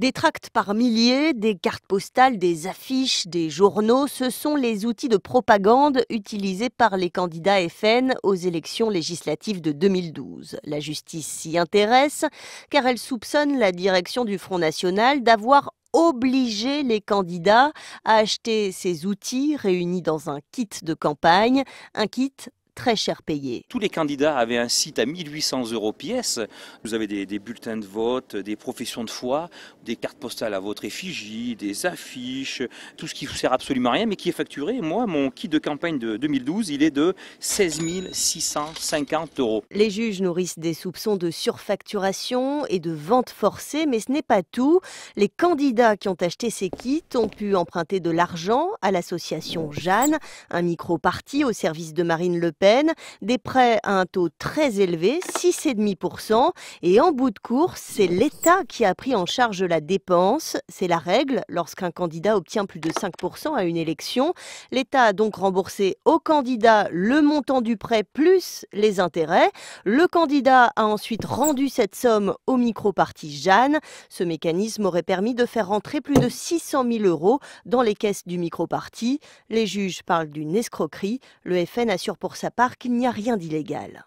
Des tracts par milliers, des cartes postales, des affiches, des journaux, ce sont les outils de propagande utilisés par les candidats FN aux élections législatives de 2012. La justice s'y intéresse car elle soupçonne la direction du Front National d'avoir obligé les candidats à acheter ces outils réunis dans un kit de campagne, un kit très cher payé. Tous les candidats avaient un site à 1800 euros pièce. Vous avez des, bulletins de vote, des professions de foi, des cartes postales à votre effigie, des affiches, tout ce qui ne vous sert absolument à rien, mais qui est facturé. Moi, mon kit de campagne de 2012, il est de 16 650 euros. Les juges nourrissent des soupçons de surfacturation et de vente forcée, mais ce n'est pas tout. Les candidats qui ont acheté ces kits ont pu emprunter de l'argent à l'association Jeanne, un micro-parti au service de Marine Le Pen des prêts à un taux très élevé, 6,5%, et en bout de course, c'est l'État qui a pris en charge la dépense. C'est la règle lorsqu'un candidat obtient plus de 5% à une élection. L'État a donc remboursé au candidat le montant du prêt plus les intérêts. Le candidat a ensuite rendu cette somme au micro-parti Jeanne. Ce mécanisme aurait permis de faire rentrer plus de 600 000 euros dans les caisses du micro-parti. Les juges parlent d'une escroquerie. Le FN assure pour sa part qu'il n'y a rien d'illégal.